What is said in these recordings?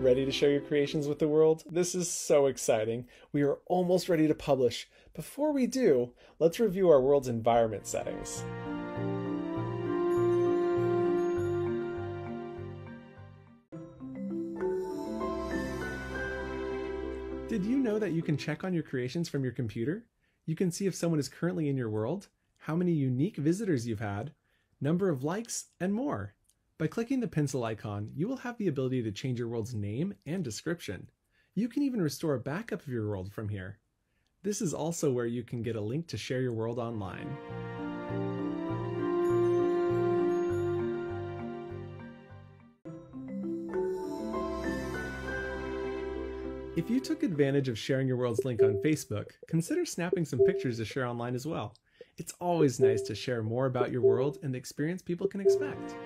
Ready to share your creations with the world? This is so exciting. We are almost ready to publish. Before we do, let's review our world's environment settings. Did you know that you can check on your creations from your computer? You can see if someone is currently in your world, how many unique visitors you've had, number of likes, and more. By clicking the pencil icon, you will have the ability to change your world's name and description. You can even restore a backup of your world from here. This is also where you can get a link to share your world online. If you took advantage of sharing your world's link on Facebook, consider snapping some pictures to share online as well. It's always nice to share more about your world and the experience people can expect.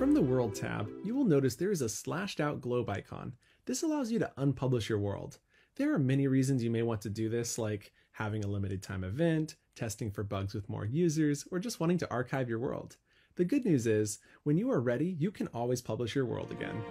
From the World tab, you will notice there is a slashed out globe icon. This allows you to unpublish your world. There are many reasons you may want to do this, like having a limited time event, testing for bugs with more users, or just wanting to archive your world. The good news is, when you are ready, you can always publish your world again.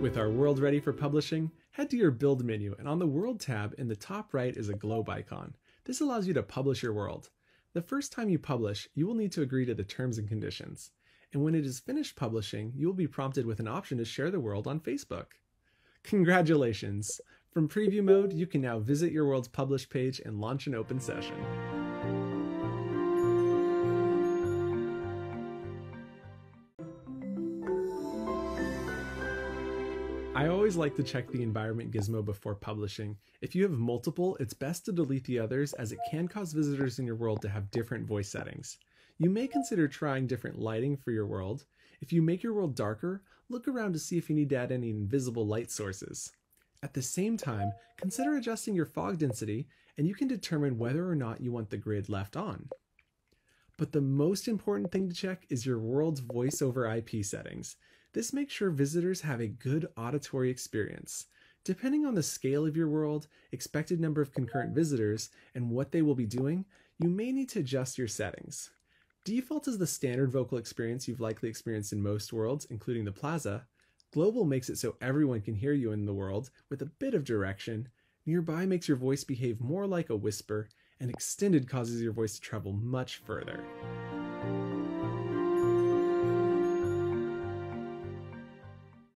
With our world ready for publishing, head to your Build menu and on the World tab in the top right is a globe icon. This allows you to publish your world. The first time you publish, you will need to agree to the terms and conditions. And when it is finished publishing, you will be prompted with an option to share the world on Facebook. Congratulations! From preview mode, you can now visit your world's publish page and launch an open session. I always like to check the environment gizmo before publishing. If you have multiple, it's best to delete the others as it can cause visitors in your world to have different voice settings. You may consider trying different lighting for your world. If you make your world darker, look around to see if you need to add any invisible light sources. At the same time, consider adjusting your fog density and you can determine whether or not you want the grid left on. But the most important thing to check is your world's voice over IP settings. This makes sure visitors have a good auditory experience. Depending on the scale of your world, expected number of concurrent visitors, and what they will be doing, you may need to adjust your settings. Default is the standard vocal experience you've likely experienced in most worlds, including the Plaza. Global makes it so everyone can hear you in the world with a bit of direction. Nearby makes your voice behave more like a whisper, and Extended causes your voice to travel much further.